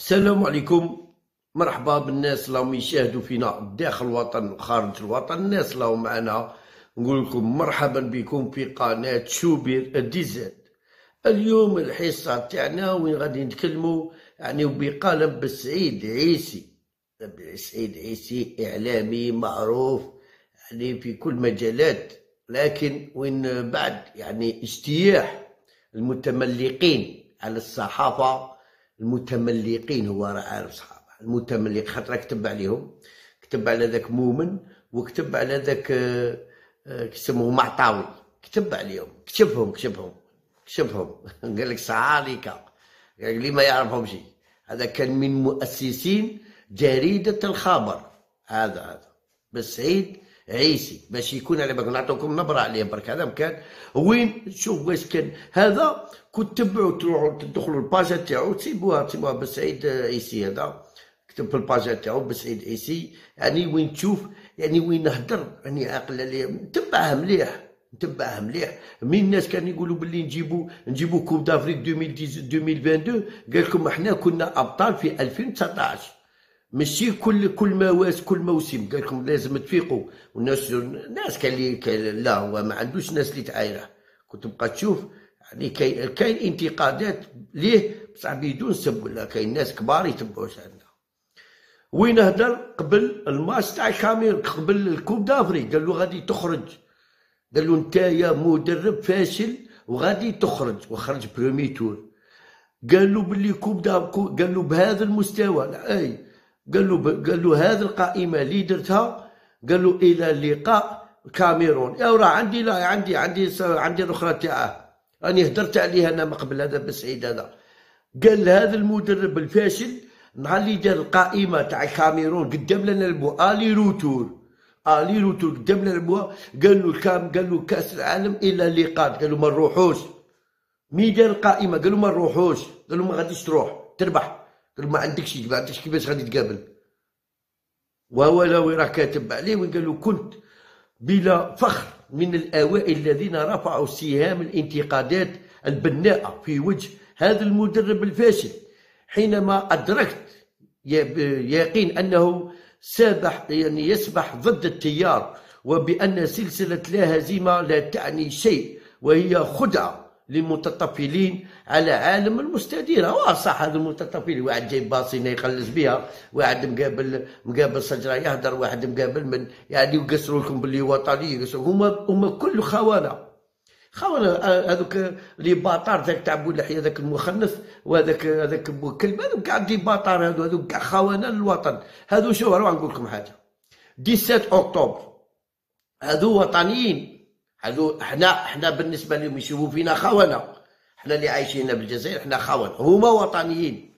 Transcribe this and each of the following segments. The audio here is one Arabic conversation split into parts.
السلام عليكم. مرحبا بالناس اللي راهم يشاهدوا فينا داخل الوطن وخارج الوطن. الناس اللي راهم معنا نقول لكم مرحبا بكم في قناة شوبير ديزاد اليوم الحصة تاعنا وين غادي نتكلموا يعني بقلم بالسعيد عيسي. سعيد عيسي إعلامي معروف يعني في كل مجالات لكن وين بعد يعني اجتياح المتملقين على الصحافة المتملقين هو راه عارف صحابه. المتملق خاطر كتب عليهم كتب على ذاك مؤمن وكتب على ذاك آه، آه، كيسموه معطاوي. كتب عليهم كتبهم كتبهم كتبهم. قال لك صعاليكا قال لي ما يعرفهمش هذا كان من مؤسسين جريدة الخبر هذا هذا. بس عيسي باش يكون على بالك. نعطيكم نبرة عليه برك. هذا كان وين؟ شوف واش كان. هذا كنت تبعوا تروحوا تدخلوا الباجا تاعو تسيبوها تسيبوها بسعيد عيسي هذا كتب في الباجا تاعو بسعيد عيسي يعني وين تشوف يعني وين نهدر يعني عاقل عليه تبعها مليح نتبعها مليح. من الناس كانوا يقولوا باللي نجيبوا نجيبوا كوب دافريك 2022 قال لكم إحنا كنا أبطال في 2019 ماشي كل كل مواسم كل موسم. قال لكم لازم تفيقوا. والناس الناس كان اللي لا هو ما عندوش ناس اللي تعايره. كنت تبقى تشوف يعني كاين كاين انتقادات ليه بصح بدون سب ولا كاين ناس كبار يتبعوش عندنا وين هدر؟ قبل الماتش تاع الكامير قبل ال coupe d'Afrique. قال له غادي تخرج. قال له انت يا مدرب فاشل وغادي تخرج. وخرج premier tour قال له باللي coupe d'Afrique قال له بهذا المستوى. لا أي. قال له قال له هذه القائمة اللي درتها قال له إلى اللقاء كاميرون. يا راه عندي لا عندي عندي عندي الأخرى تاعه. راني هدرت عليها أنا من قبل هذا بسعيد هذا. قال هذا المدرب الفاشل نهار اللي دار القائمة تاع الكاميرون قدام لنا نلعبوا aller-retour. aller-retour قدام لنا نلعبوها قال له الكام قال له كأس العالم إلى اللقاء قال له ما نروحوش. mais دار القائمة؟ قال له ما نروحوش. قال له ما غاديش تروح. تربح. ما عندكش ما عندكش كيفاش غادي تقابل. وهو لو راه كاتب عليه وقال له كنت بلا فخر من الاوائل الذين رفعوا سهام الانتقادات البناءة في وجه هذا المدرب الفاشل. حينما أدركت يقين أنه سابح يعني يسبح ضد التيار وبأن سلسلة لا هزيمة لا تعني شيء وهي خدعة. للمتطفلين على عالم المستديرة هو صح هذا المتطفل واحد جايب باصينة يخلص بها واحد مقابل مقابل شجرة يهدر واحد مقابل من يعني يقصروا لكم باللي وطني هما هما كل خوانة خوانة هذوك les bâtards ذاك تاع بولحية ذاك المخنث وهذاك هذاك بوكلب هذوك كاع des bâtards هذو هذوك كاع خوانة للوطن. هذو شو نقول لكم حاجة. 17 أكتوبر. هذو وطنيين. هذو إحنا إحنا بالنسبة لهم يشوفوا فينا خونة. إحنا اللي عايشين بالجزائر إحنا خونة. هما وطنيين.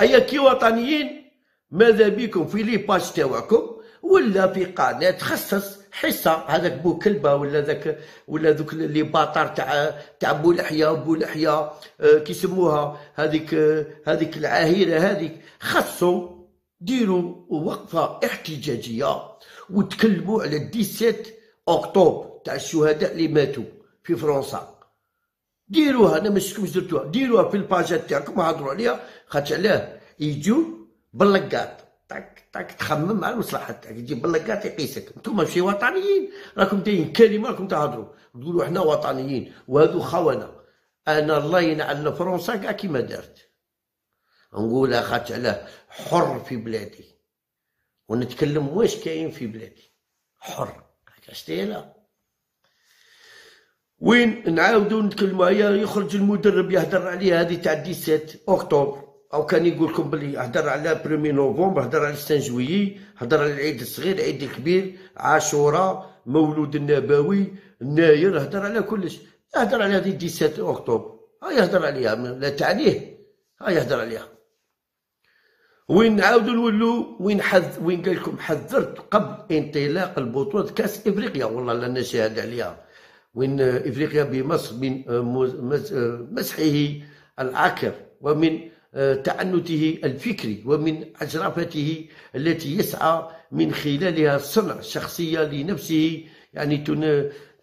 اي كي وطنيين ماذا بكم في les pages تاعكم ولا في قناة تخصص حصة؟ هذاك بو كلبة ولا ذاك ولا ذوك اللي باطار تاع تاع بولحيه بولحيه آه كيسموها هذيك هذيك العاهرة هذيك. خصوا ديروا وقفة احتجاجية وتكلموا على 17 أكتوبر. تاع الشهداء اللي ماتوا في فرنسا. ديروها أنا ما شفتكمش درتوها ديروها في الباجات تاعكم وهضروا عليها خاطر علاه يجوا باللقاط تاك تاك تخمم على المصلحة تاعك يجي باللقاط يقيسك. أنتم ماشي وطنيين راكم دايرين كلمة راكم تهضروا. تقولوا إحنا وطنيين وهذو خونه أنا الله ينعل فرنسا كاع كيما دارت. نقولها خاطر علاه حر في بلادي. ونتكلم واش كاين في بلادي. حر. هكا وين نعاودو نتكلموا هي يخرج المدرب يهدر عليها هذه تاع 17 أكتوبر. أو كان يقول لكم بلي هدر على premier novembre هدر على ال cinq juillet هدر على العيد الصغير العيد الكبير عاشوراء مولود النبوي ناير هدر على كلش. يهدر على هذه 17 أكتوبر. ها يهدر عليها لا تعنيه ها يهدر عليها. وين نعاودو نولو وين حذ وين قال لكم حذرت قبل انطلاق البطولة كأس إفريقيا. والله لا شاهد عليها. وين إفريقيا بمصر من مسحه العكر ومن تعنته الفكري ومن عجرفته التي يسعى من خلالها صنع شخصية لنفسه يعني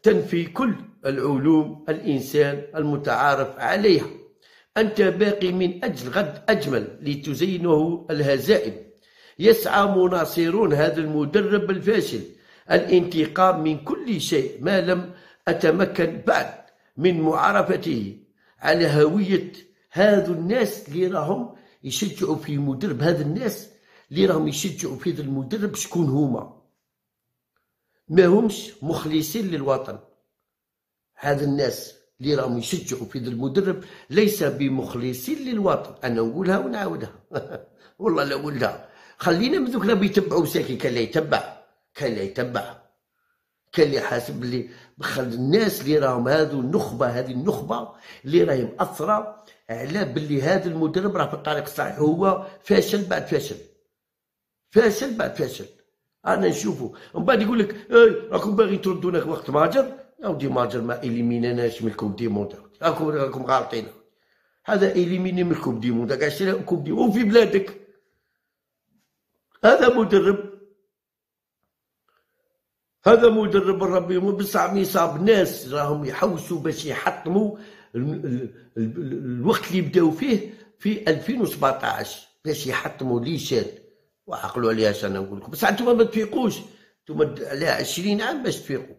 تنفي كل العلوم الإنسان المتعارف عليها. أنت باقي من أجل غد أجمل لتزينه الهزائم. يسعى مناصرون هذا المدرب الفاشل. الانتقام من كل شيء ما لم أتمكن بعد من معرفته على هوية هذا الناس اللي راهم يشجعوا في مدرب هذا الناس اللي راهم يشجعوا في هذا المدرب شكون هما. ما همش مخلصين للوطن. هذا الناس اللي راهم يشجعوا في المدرب ليس بمخلصين للوطن. أنا نقولها ونعاودها. والله لا نقولها. خلينا من ذوك اللي بيتبعوا ساكن كان لا يتبع كان لا يتبع. كان اللي حاسب اللي الناس اللي راهم هذو النخبة هذه النخبة اللي راهي مأثرة على باللي هذا المدرب راه في الطريق الصحيح. هو فاشل بعد فاشل. فاشل بعد فاشل. أنا نشوفه ومن بعد يقول لك إي راكم باغيين تردونا وقت ماجر؟ يا ودي ماجر ما إليميناناش من ال coupe du monde راكم راكم غالطين. هذا éliminé من ال coupe du monde كاع شرا coupe du. وفي بلادك. هذا مدرب هذا مدرب ربي بصح مي صاب ناس راهم يحوسوا باش يحطموا الوقت اللي بداو فيه في 2017 باش يحطموا ليشان. وعقلوا عليها أنا نقول لكم. بصح أنتم ما تفيقوش. أنتم على 20 عام باش تفيقوا.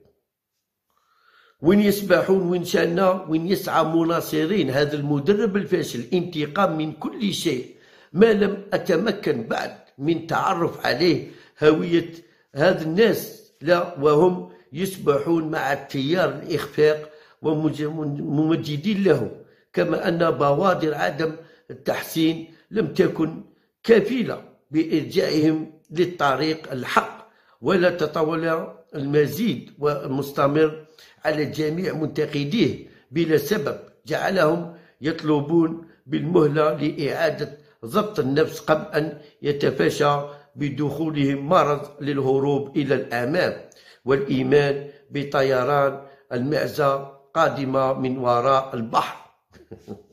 وين يسبحون وين شانا وين يسعى مناصرين. هذا المدرب الفاشل. انتقام من كل شيء. ما لم أتمكن بعد من تعرف عليه هوية هذا الناس. لا وهم يسبحون مع التيار الإخفاق وممجدين له كما أن بوادر عدم التحسين لم تكن كفيلة بإرجاعهم للطريق الحق ولا تطول المزيد والمستمر على جميع منتقديه بلا سبب. جعلهم يطلبون بالمهلة لإعادة ضبط النفس قبل أن يتفاشى بدخولهم مرض للهروب إلى الأمام والإيمان بطيران المعزة قادمة من وراء البحر.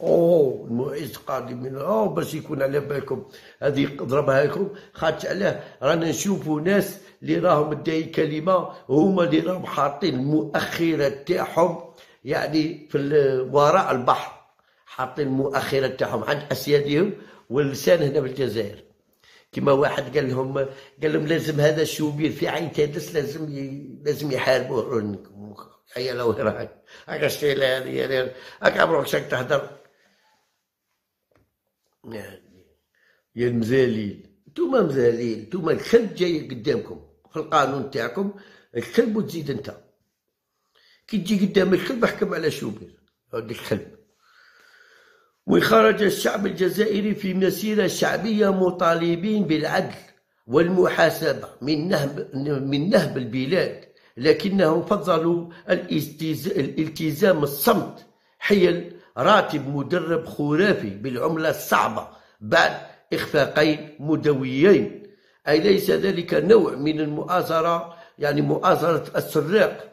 أوه المعز قادم. من أوه باش يكون على بالكم. هذه ضربها لكم. خاطر علاه. رانا نشوفوا ناس اللي راهم داي كلمة هما اللي راهم حاطين المؤخرة تاعهم يعني في وراء البحر. حاطين المؤخرة تاعهم عند أسيادهم واللسان هنا بالجزائر. كما واحد قال لهم قال لهم لازم هذا الشوبير في عين تادس لازم ي... لازم يحاربوه. هيا لو راك. هكا شتي هذه هكا عمرك شاك تهدر يعني يا المزاليل نتوما مزاليل نتوما الكلب جاي قدامكم في القانون تاعكم الكلب وتزيد انت. كي تجي قدام الكلب احكم على شوبير هذا الكلب. وخرج الشعب الجزائري في مسيرة شعبية مطالبين بالعدل والمحاسبة من نهب, من نهب البلاد لكنهم فضلوا الالتزام الصمت حيل راتب مدرب خرافي بالعملة الصعبة بعد إخفاقين مدويين. أي ليس ذلك نوع من المؤازرة يعني مؤازرة السراق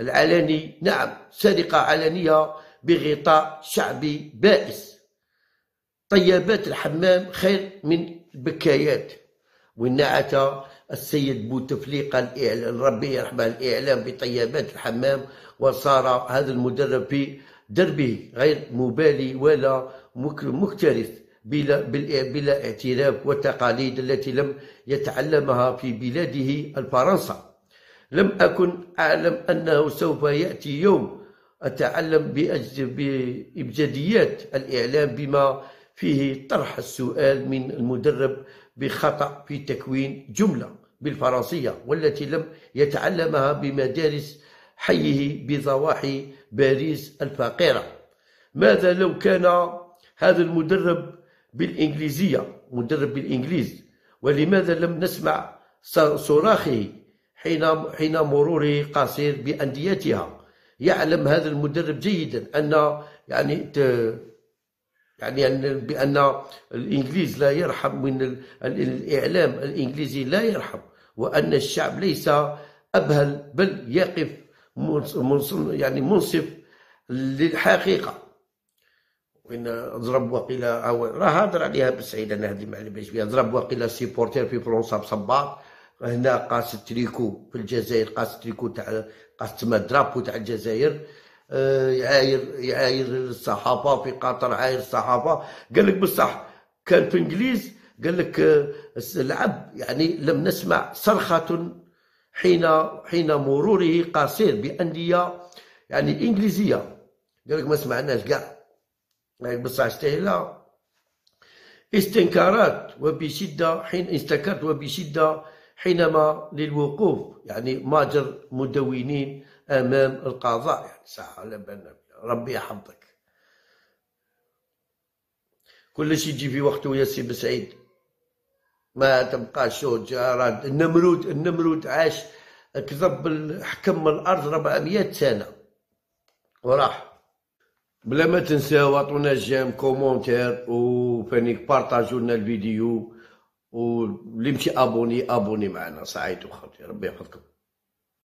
العلني. نعم سرقة علنية بغطاء شعبي بائس. طيبات الحمام خير من البكايات. ونعت السيد بوتفليقة ربي يرحمه الإعلام بطيبات الحمام. وصار هذا المدرب في دربه غير مبالي ولا مكترث بلا, بلا اعتراف والتقاليد التي لم يتعلمها في بلاده الفرنسا. لم أكن أعلم أنه سوف يأتي يوم أتعلم بإبجديات الإعلام بما فيه طرح السؤال من المدرب بخطأ في تكوين جملة بالفرنسية والتي لم يتعلمها بمدارس حيه بضواحي باريس الفقيرة. ماذا لو كان هذا المدرب بالإنجليزية؟ مدرب بالإنجليز. ولماذا لم نسمع صراخه حين حين مروره قصير بأنديتها؟ يعلم هذا المدرب جيدا أن يعني يعني أن بأن الإنجليز لا يرحم من الإعلام الإنجليزي لا يرحم وأن الشعب ليس أبهل بل يقف يعني منصف للحقيقة. وين ضرب وقيل راه هضر عليها بالسعيد أنا هذه ما باش بها ضرب وقيل سيبورتير في فرنسا بصباط هنا قاس تريكو في الجزائر قاس تريكو تاع قاس تما درابو تاع الجزائر. آه، يعاير يعاير الصحافة في قطر عاير الصحافة. قال لك بصح كان في إنجليز قال لك اللعب يعني لم نسمع صرخة حين حين مروره قصير بأندية يعني إنجليزية. قال لك ما سمعناش كاع يعني بصح استهلا. استنكارات وبشدة حين استنكرت وبشدة حينما للوقوف يعني ماجر مدونين أمام القضاء. يعني ساعة لا ربي يحفظك. كل شيء يجي في وقته يا سي بسعيد ما تبقى شجرة. النمرود النمرود عاش كذب حكم الأرض 400 سنة. وراح. بلا ما تنساو عطونا j'aime commentaire وفانيك بارطاجوا لنا الفيديو. واللي مشي abonné abonné معنا. سعيد وخوتي ربي يحفظكم.